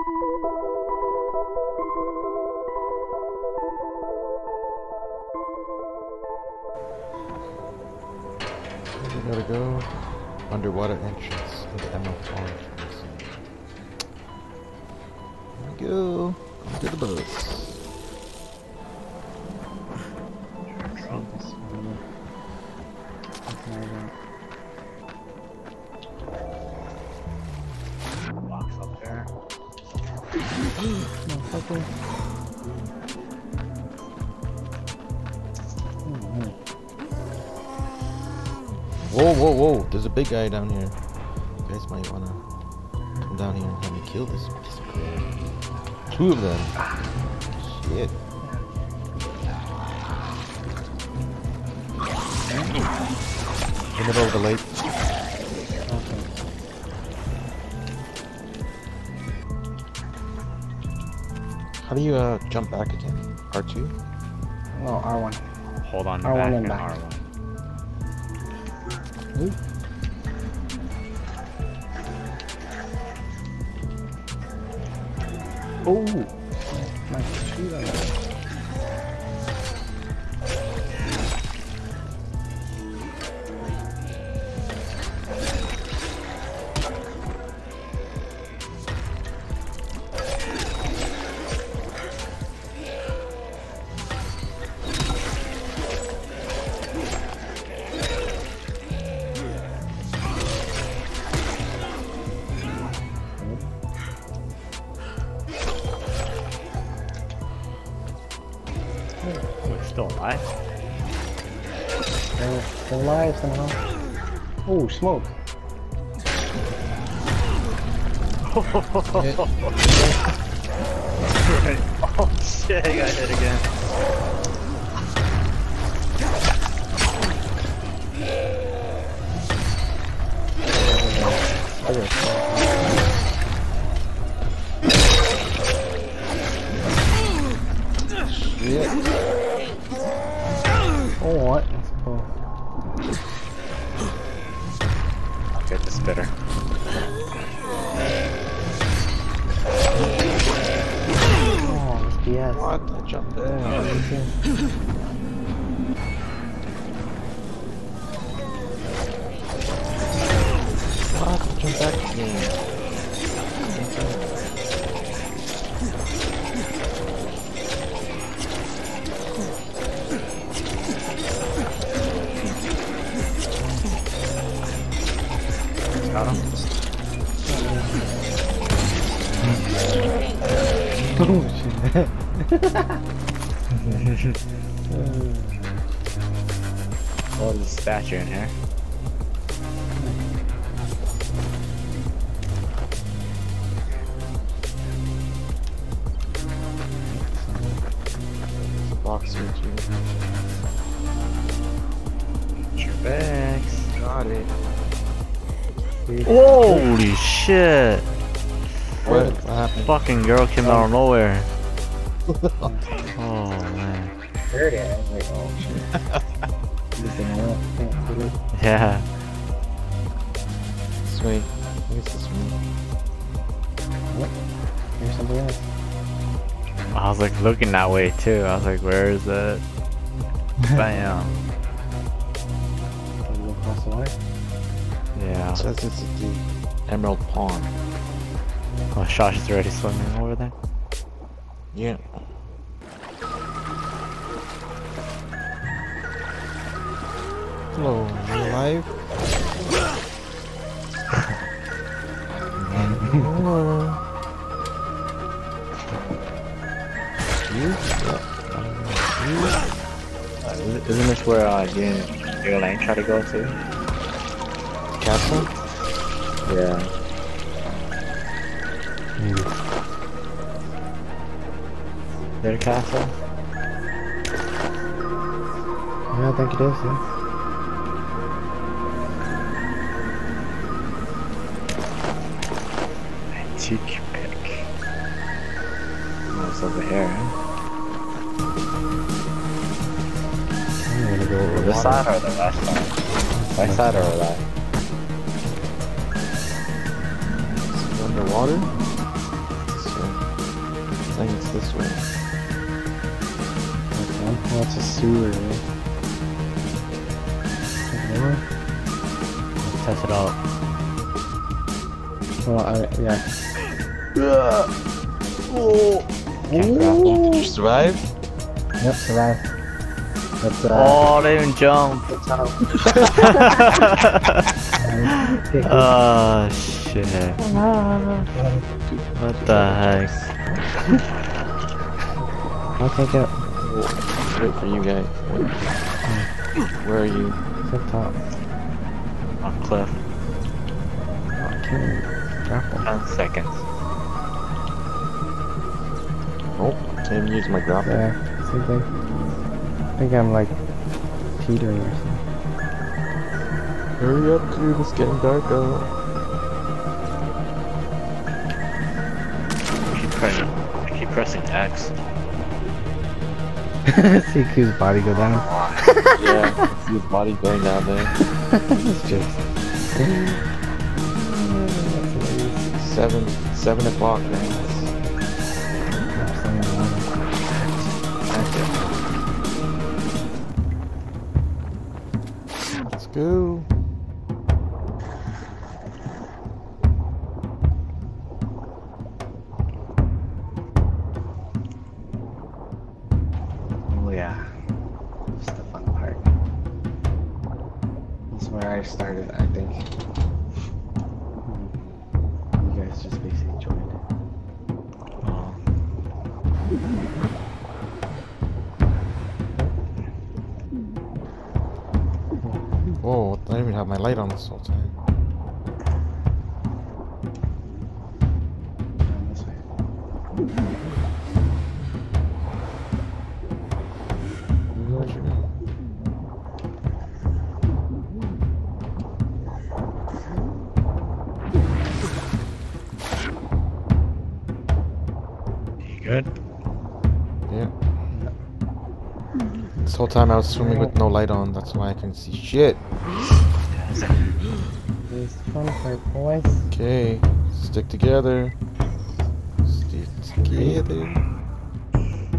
We gotta go underwater entrance the Emerald we go. Onto the bus. Whoa, whoa, whoa! There's a big guy down here. You guys might wanna come down here and help me kill this piece of crap. Two of them. Shit. In the middle of the lake. How do you uh, jump back again? R2? Oh, R1. Hold on R1 back and and back. R1. Oh, alive somehow. Oh, smoke. oh shit, I got hit again. Okay. Shit. Oh, what? Oh, I'll get the spitter. oh that's BS. What? I jumped Oh, there. me too. What? I jumped back again. There's a box here too. Your bags. Got it. Holy shit! What? What happened? Fucking girl came out of nowhere. Oh man. Heard it. I was like, oh shit. Just didn't. Can't do it. Yeah. This way. I guess this way. Here's something else. I was like looking that way too. I was like, where is it? Bam. Can you go across the water? Yeah. It says it's at the Emerald Pond. Oh, Shosh is already swimming over there. Yeah. Hello, you alive? Hello. You? Yeah. You? Uh, isn't- this where uh, you and your lane try to go to? Castle? Yeah. Maybe. Their castle? Yeah, I think it is, yeah. Antique pick. Oh, it's over here. Go over This side or the left side? Right side or left? Is it underwater? I think it's this way. Okay. Well, it's a sewer, right? Let's test it out. Well, I, yeah. Can't grapple. Did you survive? Yep, survive. That's, uh, Oh, they didn't jump. that's how. Okay, cool. Oh shit. What the heck? I'll take it. Wait for you guys. Where are you? It's up top. On cliff. Oh, I can't grapple. 10 seconds. Oh, can't even use my grapple. Yeah, same thing. I think I'm like teetering or something. Hurry up, dude. It's getting dark out. I keep pressing, I keep pressing X. See Q's body go down. Yeah, see his body going down there. It's just. Seven, seven o'clock, man. Where I started, I think. You guys just basically joined. Whoa, I didn't even have my light on this whole time. Yeah. This whole time I was swimming with no light on, that's why I can see shit. This fun part, boys. Okay, stick together. Stick together.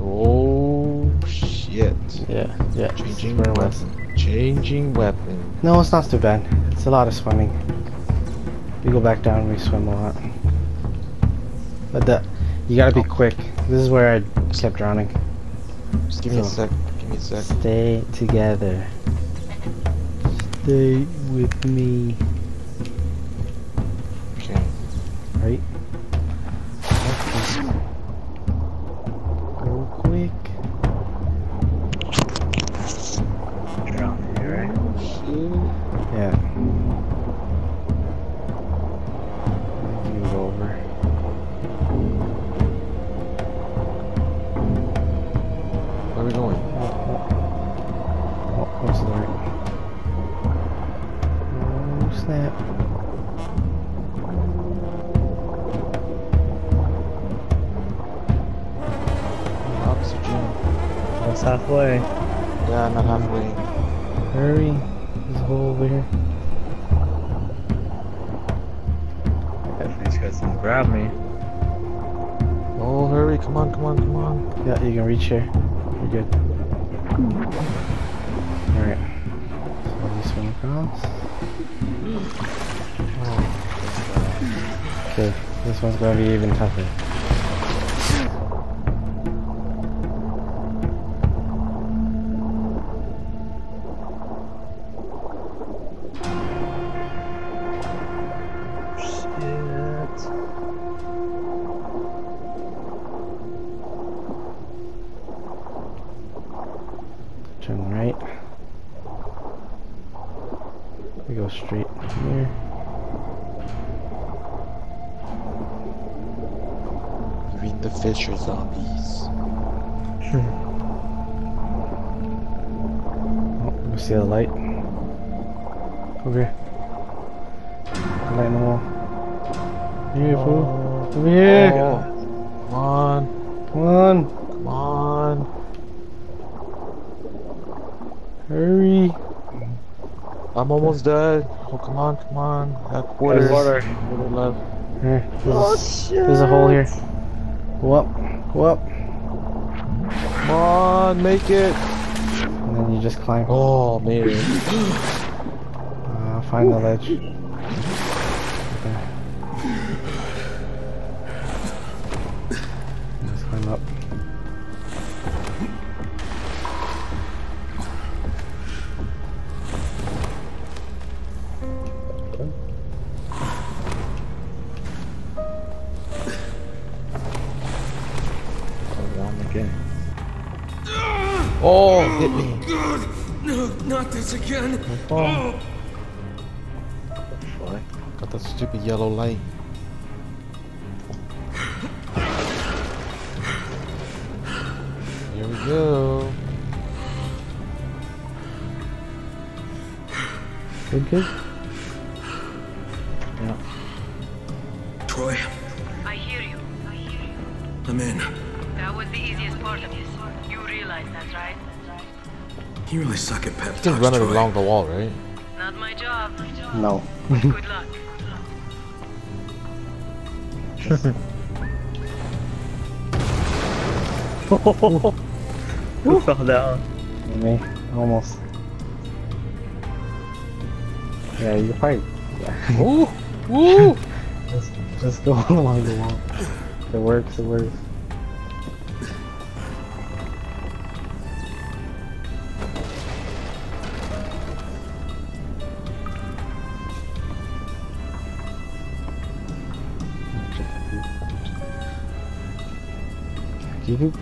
Oh shit. Yeah, yeah. Changing was. weapon. Changing weapon. No, it's not too bad. It's a lot of swimming. We go back down, we swim a lot. But the, you gotta be quick. This is where I kept drowning. Just give me a sec. Give me a sec. Stay together. Stay with me. Halfway. Yeah, I'm not halfway. Hurry. There's a hole over here. These guys didn't grab me. Oh, hurry! Come on, come on, come on. Yeah, you can reach here. You're good. Alright. So we swim across. Mm. Oh. Okay, this one's gonna be even tougher. Straight here. Read the fish or zombies. Oh, we see the light. Here. Light in the wall. Here, fool. Oh. Over here. Oh, come on, Come on. come on. Hurry. I'm almost dead. Oh, come on, come on. That quarter. water. Quarter left. Here. There's, a, there's a hole here. Go up. Go up, Come on, make it. and then you just climb. Oh man. Uh, find the ledge. Hit me. Oh, God, no, not this again. Oh. Fuck. Got that stupid yellow light. Here we go. Good, good. Yeah. Troy, I hear you. I hear you. I'm in. That was the easiest part of this. You realize that, right? You really suck at pep Just talks, run it Troy. along the wall, right? Not my job. No. Good luck. Who fell down? Me, almost. Yeah, you fight. Yeah. Woo! Woo! just, just go along the wall. It works, it works. Do you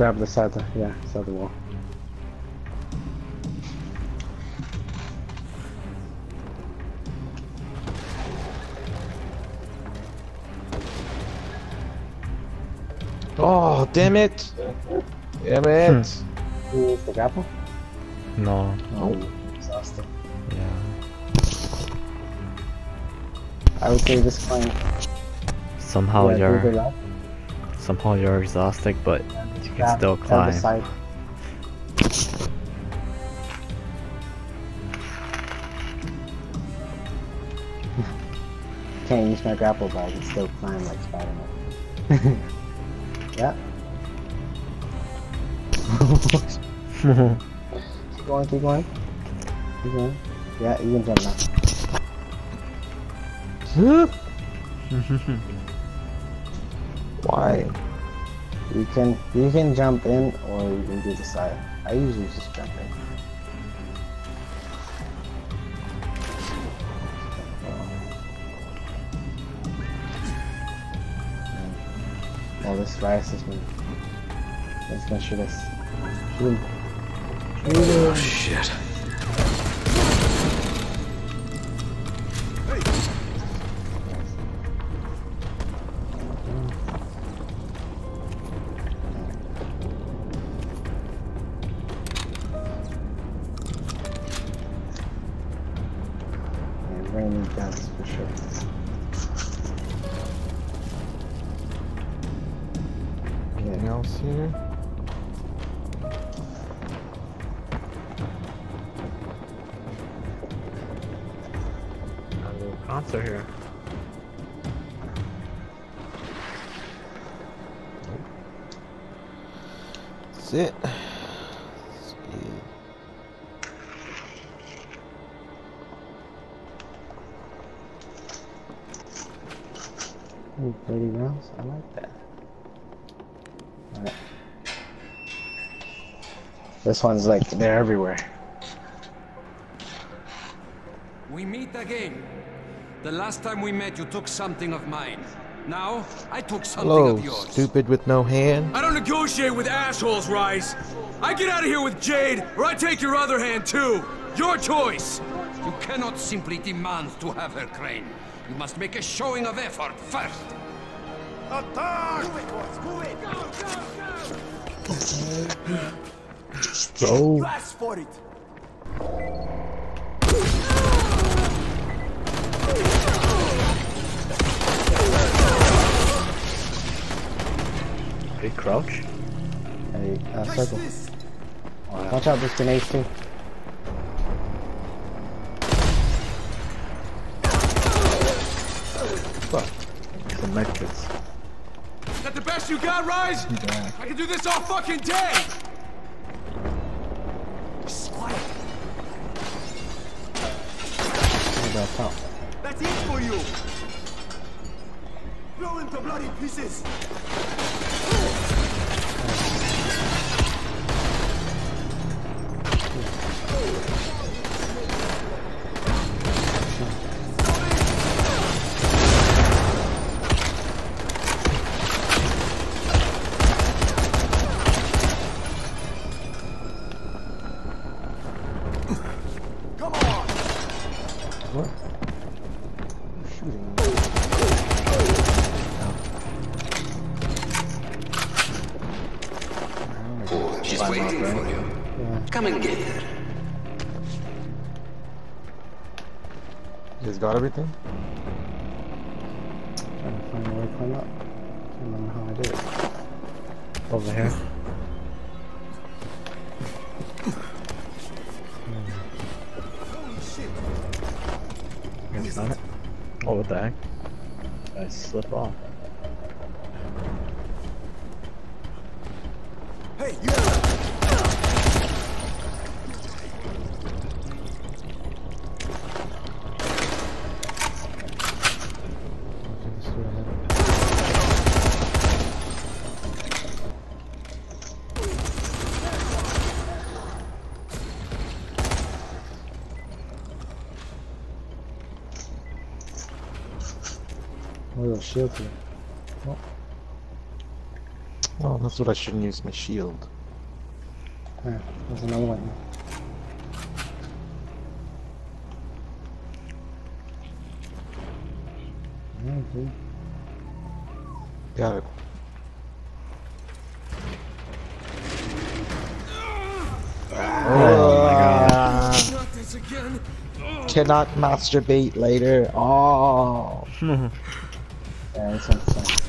grab the side, of- yeah, side of the wall. Oh, damn it! Damn it! Hmm. Who needs the grapple? No. Oh, exhausted. Yeah. I would say this climb. Somehow yeah, you're somehow you're exhausted, but you can grab- still climb. Side. Can't use my grapple, but I can still climb like Spider-Man. yeah. keep going, keep going. Keep going. Yeah, you can jump now. Why? You can you can jump in or you can do the side. I usually just jump in. Oh, this virus is gonna it's gonna shoot us. Shoot him. Shoot him. Oh, shit. For sure. Anything else here? A little concert here. That's it. Ooh, 30 rounds? I like that. Alright. This one's like, they're everywhere. We meet again. The last time we met, you took something of mine. Now, I took something Hello, of yours. stupid with no hand. I don't negotiate with assholes, Rais. I get out of here with Jade, or I take your other hand too. Your choice. You cannot simply demand to have her, Crane. You must make a showing of effort first. Go. Ask for it. Big crouch. Hey, uh, circle. Watch out, this grenade too. The medkits. That the best you got, Rais? I can do this all fucking day. That top. That's it for you. Blow into bloody pieces. Come and get her. You guys got everything? Trying to find a way to climb up. I don't remember how I did it. Over here. It's not it. Oh, what the heck? I slip off. Hey, you. Okay, just do it ahead. Oh, shield here. Oh. oh, that's what I shouldn't use my shield. Alright, there's another one here. Yeah, dude. Got it. Oh my uh, god. Not this again. Cannot masturbate later. Oh. Yeah, this one's fine.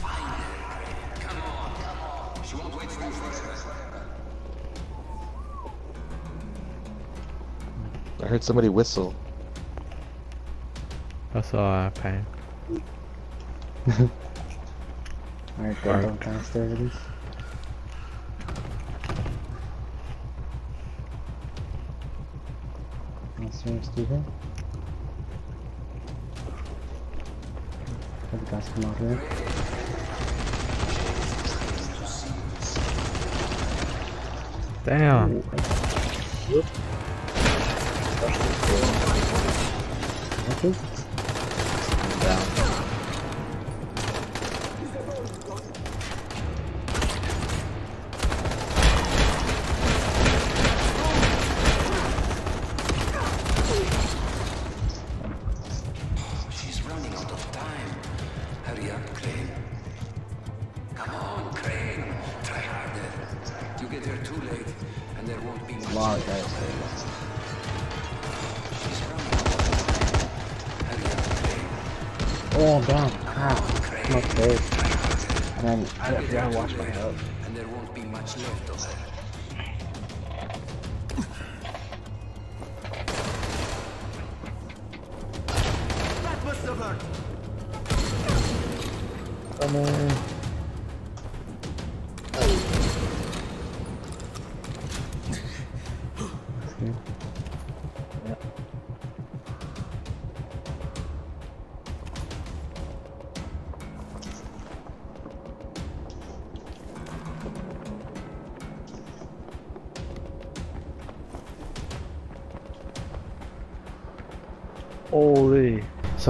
I heard somebody whistle. I saw a pain. Alright, go Alright. down downstairs at least. Downstairs, do here. Have the guys come out here. Damn. Watch my health. And there won't be much left of her. That must have hurt. Oh, Come on.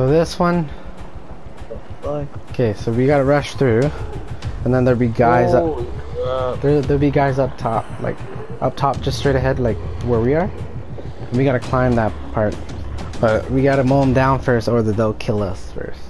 So this one, Okay, so we gotta rush through, and then there'll be guys up. Crap. There, there'll be guys up top, like up top, just straight ahead, like where we are. And we gotta climb that part, but we gotta mow them down first, or they'll kill us first.